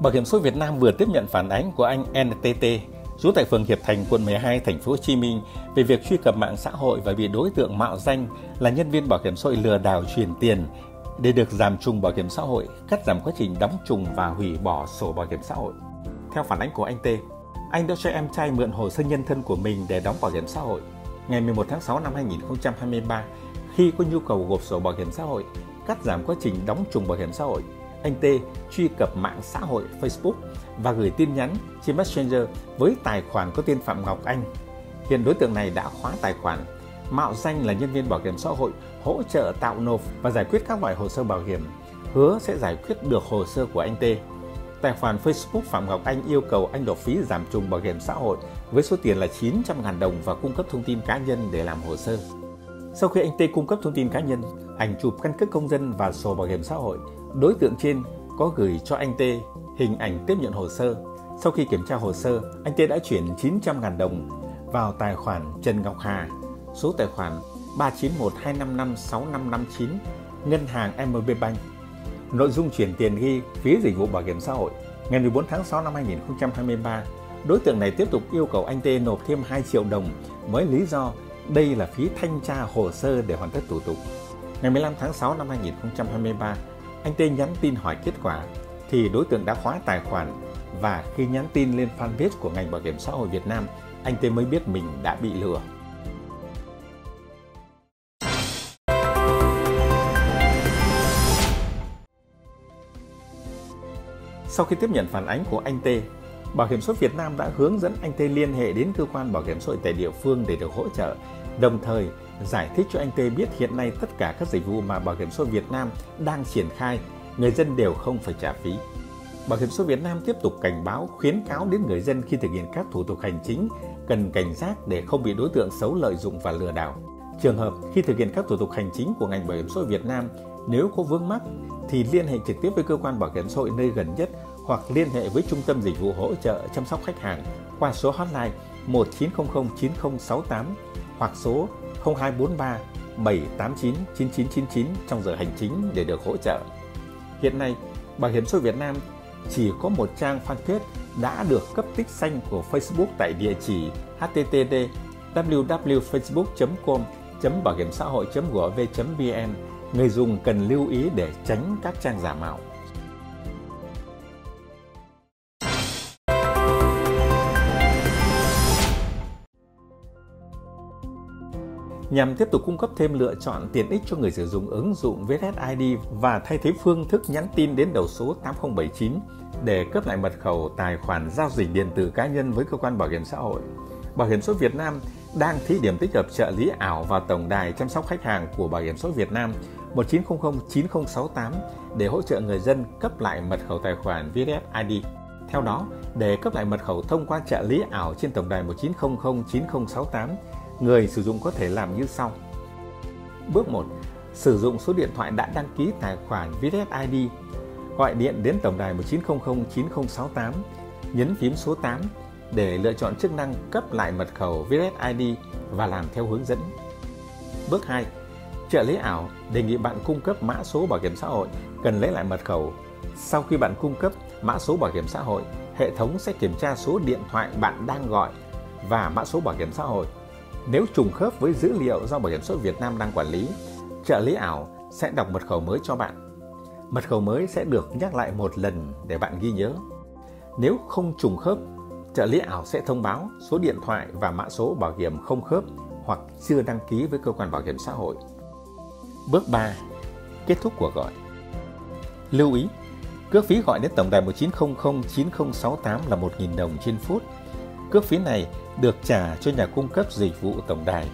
Bảo hiểm xã hội Việt Nam vừa tiếp nhận phản ánh của anh NTT, trú tại phường Hiệp Thành, quận 12, thành phố Hồ Chí Minh về việc truy cập mạng xã hội và bị đối tượng mạo danh là nhân viên bảo hiểm xã hội lừa đảo chuyển tiền để được giảm trùng bảo hiểm xã hội, cắt giảm quá trình đóng trùng và hủy bỏ sổ bảo hiểm xã hội. Theo phản ánh của anh T, anh đã cho em trai mượn hồ sơ nhân thân của mình để đóng bảo hiểm xã hội. Ngày 11 tháng 6 năm 2023, khi có nhu cầu gộp sổ bảo hiểm xã hội, cắt giảm quá trình đóng trùng bảo hiểm xã hội, anh T truy cập mạng xã hội Facebook và gửi tin nhắn trên Messenger với tài khoản có tên Phạm Ngọc Anh. Hiện đối tượng này đã khóa tài khoản, mạo danh là nhân viên bảo hiểm xã hội hỗ trợ tạo nộp và giải quyết các loại hồ sơ bảo hiểm, hứa sẽ giải quyết được hồ sơ của anh T. Tài khoản Facebook Phạm Ngọc Anh yêu cầu anh nộp phí giảm trùng bảo hiểm xã hội với số tiền là 900.000 đồng và cung cấp thông tin cá nhân để làm hồ sơ. Sau khi anh T cung cấp thông tin cá nhân, ảnh chụp căn cước công dân và sổ bảo hiểm xã hội, đối tượng trên có gửi cho anh T hình ảnh tiếp nhận hồ sơ. Sau khi kiểm tra hồ sơ, anh T đã chuyển 900.000 đồng vào tài khoản Trần Ngọc Hà, số tài khoản 39125565559, ngân hàng MB Bank. Nội dung chuyển tiền ghi phí dịch vụ bảo hiểm xã hội. Ngày 14 tháng 6 năm 2023, đối tượng này tiếp tục yêu cầu anh T nộp thêm 2 triệu đồng với lý do đây là phí thanh tra hồ sơ để hoàn tất thủ tục. Ngày 15 tháng 6 năm 2023, anh T nhắn tin hỏi kết quả thì đối tượng đã khóa tài khoản và khi nhắn tin lên fanpage của ngành bảo hiểm xã hội Việt Nam, anh T mới biết mình đã bị lừa. Sau khi tiếp nhận phản ánh của anh T, Bảo hiểm xã hội Việt Nam đã hướng dẫn anh T liên hệ đến cơ quan bảo hiểm xã hội tại địa phương để được hỗ trợ, đồng thời giải thích cho anh tê biết hiện nay tất cả các dịch vụ mà Bảo hiểm xã hội Việt Nam đang triển khai, người dân đều không phải trả phí. Bảo hiểm xã hội Việt Nam tiếp tục cảnh báo, khuyến cáo đến người dân khi thực hiện các thủ tục hành chính cần cảnh giác để không bị đối tượng xấu lợi dụng và lừa đảo. Trường hợp khi thực hiện các thủ tục hành chính của ngành bảo hiểm xã hội Việt Nam nếu có vướng mắc thì liên hệ trực tiếp với cơ quan bảo hiểm xã hội nơi gần nhất hoặc liên hệ với Trung tâm Dịch vụ Hỗ trợ chăm sóc khách hàng qua số hotline 1900 9068 hoặc số 0243 789 9999 trong giờ hành chính để được hỗ trợ. Hiện nay, Bảo hiểm xã hội Việt Nam chỉ có một trang fanpage đã được cấp tích xanh của Facebook tại địa chỉ http www.facebook.com bảo hiểm xã hội gov vn người dùng cần lưu ý để tránh các trang giả mạo nhằm tiếp tục cung cấp thêm lựa chọn tiện ích cho người sử dụng ứng dụng VSSID và thay thế phương thức nhắn tin đến đầu số 8079 để cấp lại mật khẩu tài khoản giao dịch điện tử cá nhân với cơ quan bảo hiểm xã hội. Bảo hiểm xã hội Việt Nam đang thí điểm tích hợp trợ lý ảo và tổng đài chăm sóc khách hàng của Bảo hiểm xã hội Việt Nam 1900 9068 để hỗ trợ người dân cấp lại mật khẩu tài khoản VSSID. Theo đó, để cấp lại mật khẩu thông qua trợ lý ảo trên tổng đài 1900 9068, người sử dụng có thể làm như sau. Bước 1. Sử dụng số điện thoại đã đăng ký tài khoản VSID. gọi điện đến tổng đài 1900 9068, nhấn phím số 8 để lựa chọn chức năng cấp lại mật khẩu VSID và làm theo hướng dẫn. Bước 2. Trợ lý ảo đề nghị bạn cung cấp mã số bảo hiểm xã hội cần lấy lại mật khẩu. Sau khi bạn cung cấp mã số bảo hiểm xã hội, hệ thống sẽ kiểm tra số điện thoại bạn đang gọi và mã số bảo hiểm xã hội nếu trùng khớp với dữ liệu do Bảo hiểm xã hội Việt Nam đang quản lý, trợ lý ảo sẽ đọc mật khẩu mới cho bạn. Mật khẩu mới sẽ được nhắc lại một lần để bạn ghi nhớ. Nếu không trùng khớp, trợ lý ảo sẽ thông báo số điện thoại và mã số bảo hiểm không khớp hoặc chưa đăng ký với cơ quan bảo hiểm xã hội. Bước 3. Kết thúc cuộc gọi. Lưu ý, cước phí gọi đến tổng đài 1900 9068 là 1.000 đồng trên phút. Cước phí này được trả cho nhà cung cấp dịch vụ tổng đài.